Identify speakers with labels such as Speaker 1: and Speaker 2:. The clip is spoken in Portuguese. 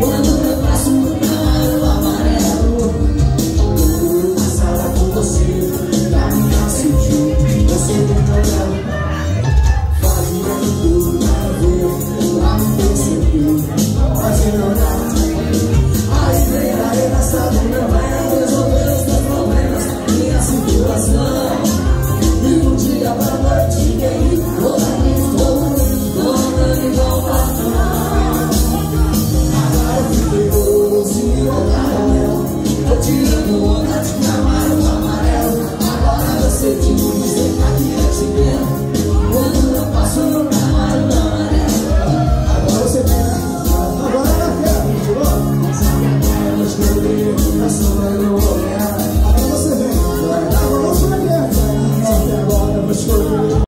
Speaker 1: One coração vai